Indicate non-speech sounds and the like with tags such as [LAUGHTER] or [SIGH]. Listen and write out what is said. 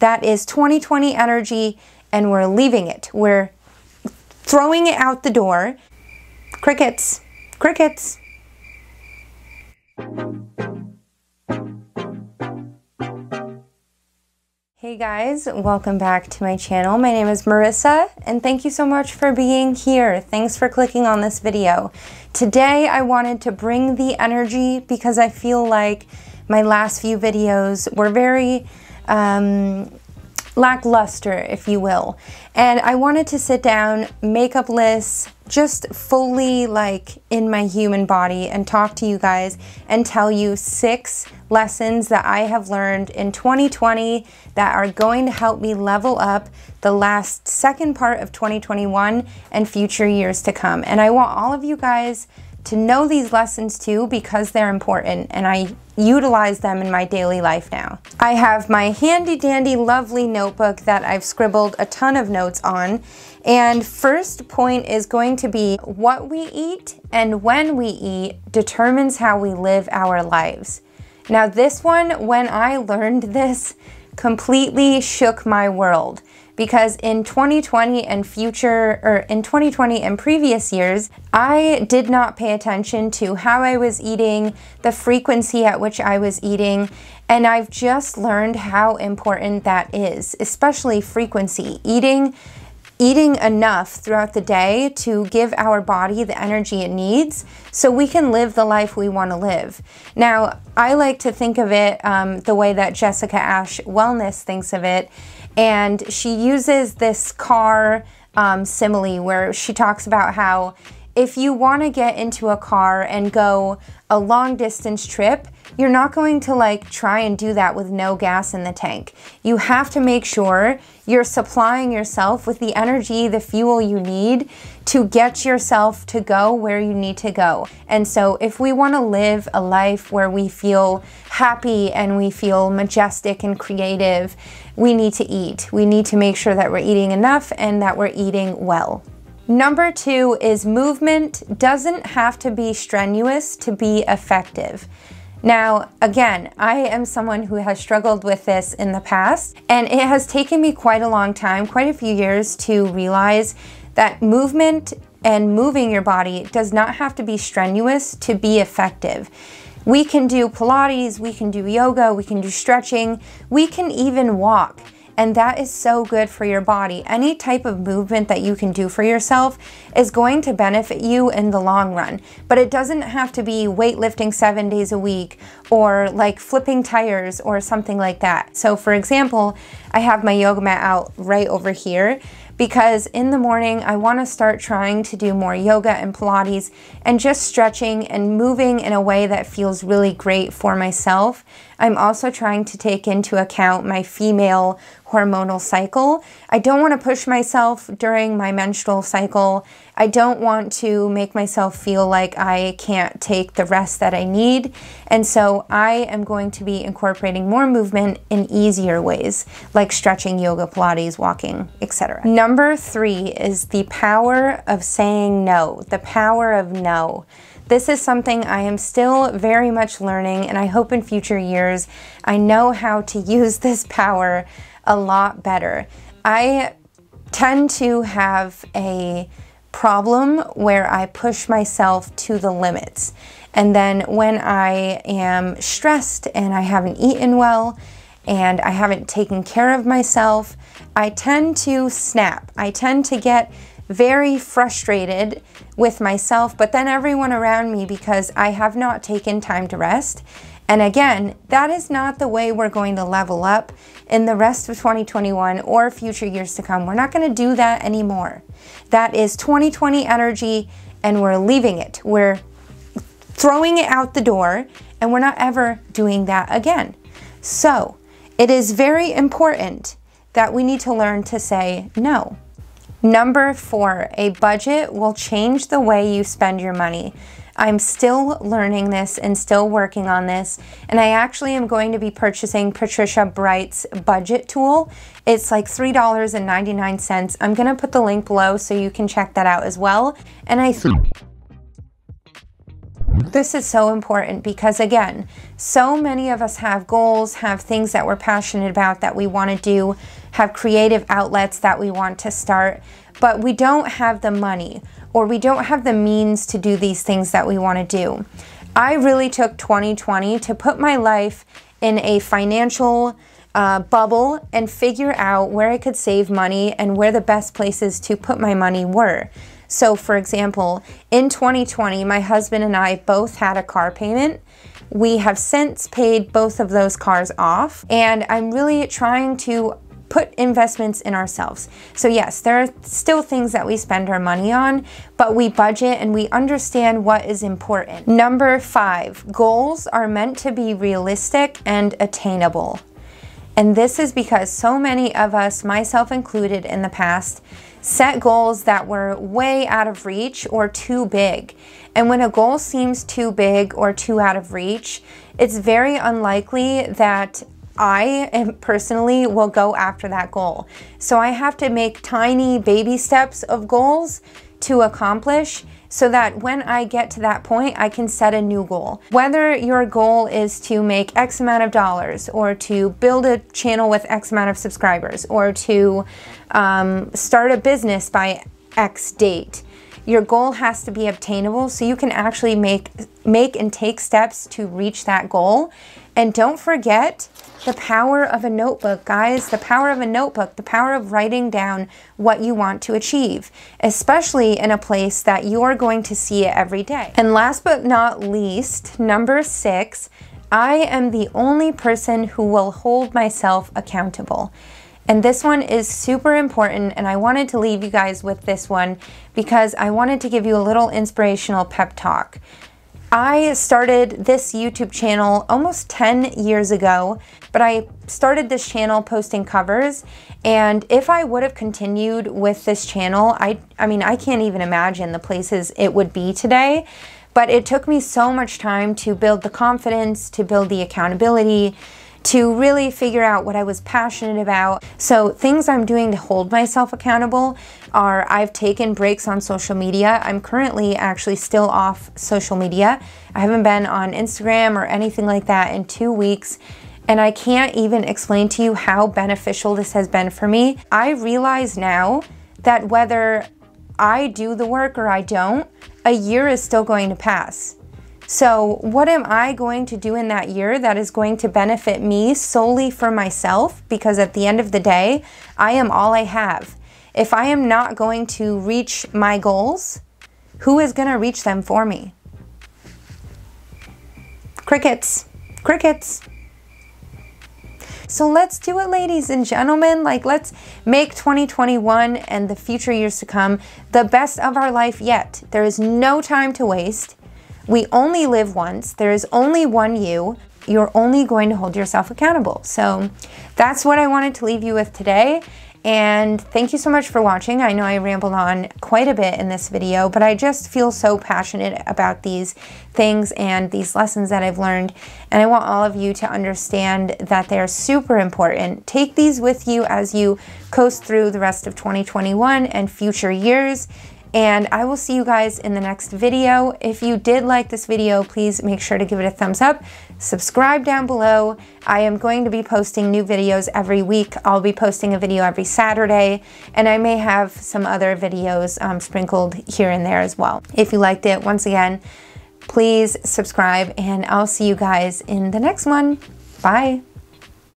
That is 2020 energy and we're leaving it. We're throwing it out the door. Crickets, crickets. Hey guys, welcome back to my channel. My name is Marissa and thank you so much for being here. Thanks for clicking on this video. Today I wanted to bring the energy because I feel like my last few videos were very um, lackluster, if you will. And I wanted to sit down, make up just fully like in my human body and talk to you guys and tell you six lessons that I have learned in 2020 that are going to help me level up the last second part of 2021 and future years to come. And I want all of you guys to know these lessons too because they're important and I utilize them in my daily life now. I have my handy dandy lovely notebook that I've scribbled a ton of notes on and first point is going to be what we eat and when we eat determines how we live our lives. Now this one, when I learned this, completely shook my world because in 2020 and future, or in 2020 and previous years, I did not pay attention to how I was eating, the frequency at which I was eating, and I've just learned how important that is, especially frequency. Eating eating enough throughout the day to give our body the energy it needs so we can live the life we want to live. Now, I like to think of it um, the way that Jessica Ash Wellness thinks of it, and she uses this car um, simile where she talks about how if you want to get into a car and go a long distance trip, you're not going to like try and do that with no gas in the tank. You have to make sure you're supplying yourself with the energy, the fuel you need to get yourself to go where you need to go. And so if we want to live a life where we feel happy and we feel majestic and creative, we need to eat. We need to make sure that we're eating enough and that we're eating well. Number two is movement doesn't have to be strenuous to be effective. Now, again, I am someone who has struggled with this in the past, and it has taken me quite a long time, quite a few years to realize that movement and moving your body does not have to be strenuous to be effective. We can do Pilates, we can do yoga, we can do stretching, we can even walk and that is so good for your body. Any type of movement that you can do for yourself is going to benefit you in the long run, but it doesn't have to be weightlifting seven days a week or like flipping tires or something like that. So for example, I have my yoga mat out right over here because in the morning I want to start trying to do more yoga and Pilates and just stretching and moving in a way that feels really great for myself. I'm also trying to take into account my female hormonal cycle. I don't want to push myself during my menstrual cycle. I don't want to make myself feel like I can't take the rest that I need. And so I am going to be incorporating more movement in easier ways, like stretching, yoga, Pilates, walking, etc. Number three is the power of saying no, the power of no. This is something I am still very much learning, and I hope in future years I know how to [LAUGHS] use this power a lot better. I tend to have a problem where I push myself to the limits. And then when I am stressed and I haven't eaten well and I haven't taken care of myself, I tend to snap. I tend to get very frustrated with myself, but then everyone around me because I have not taken time to rest. And again, that is not the way we're going to level up in the rest of 2021 or future years to come. We're not going to do that anymore. That is 2020 energy and we're leaving it. We're throwing it out the door and we're not ever doing that again. So it is very important that we need to learn to say no. Number four, a budget will change the way you spend your money. I'm still learning this and still working on this. And I actually am going to be purchasing Patricia Bright's budget tool. It's like $3.99. I'm going to put the link below so you can check that out as well. And I hmm. This is so important because, again, so many of us have goals, have things that we're passionate about that we want to do, have creative outlets that we want to start, but we don't have the money or we don't have the means to do these things that we want to do. I really took 2020 to put my life in a financial uh, bubble and figure out where I could save money and where the best places to put my money were. So, for example, in 2020, my husband and I both had a car payment. We have since paid both of those cars off, and I'm really trying to put investments in ourselves. So, yes, there are still things that we spend our money on, but we budget and we understand what is important. Number five, goals are meant to be realistic and attainable. And this is because so many of us, myself included in the past, set goals that were way out of reach or too big. And when a goal seems too big or too out of reach, it's very unlikely that I [LAUGHS] personally will go after that goal. So I have to make tiny baby steps of goals to accomplish so that when I get to that point, I can set a new goal. Whether your goal is to make X amount of dollars or to build a channel with X amount of subscribers or to um, start a business by X date, your goal has to be obtainable so you can actually make make and take steps to reach that goal. And don't forget the power of a notebook, guys, the power of a notebook, the power of writing down what you want to achieve, especially in a place that you're going to see it every day. And last but not least, number six, I am the only person who will hold myself accountable. And this one is super important, and I wanted to leave you guys with this one because I wanted to give you a little inspirational pep talk. I started this YouTube channel almost 10 years ago, but I started this channel posting covers. And if I would have continued with this channel, I, I mean, I can't even imagine the places it would be today. But it took me so much time to build the confidence, to build the accountability, to really figure out what I was passionate about. So, things I'm doing to hold myself accountable are I've taken breaks on social media. I'm currently actually still off social media. I haven't been on Instagram or anything like that in two weeks. And I can't even explain to you how beneficial this has been for me. I realize now that whether I do the work or I don't, a year is still going to pass. So, what am I going to do in that year that is going to benefit me solely for myself? Because at the end of the day, I am all I have. If I am not going to reach my goals, who is going to reach them for me? Crickets. Crickets. So let's do it, ladies and gentlemen. Like, let's make 2021 and the future years to come the best of our life yet. There is no time to waste. We only live once. There is only one you. You're only going to hold yourself accountable. So that's what I wanted to leave you with today. And thank you so much for watching. I know I rambled on quite a bit in this video, but I just feel so passionate about these things and these lessons that I've learned. And I want all of you to understand that they're super important. Take these with you as you coast through the rest of 2021 and future years and I will see you guys in the next video. If you did like this video, please make sure to give it a thumbs up. Subscribe down below. I am going to be posting new videos every week. I'll be posting a video every Saturday, and I may have some other videos um, sprinkled here and there as well. If you liked it, once again, please subscribe, and I'll see you guys in the next one. Bye.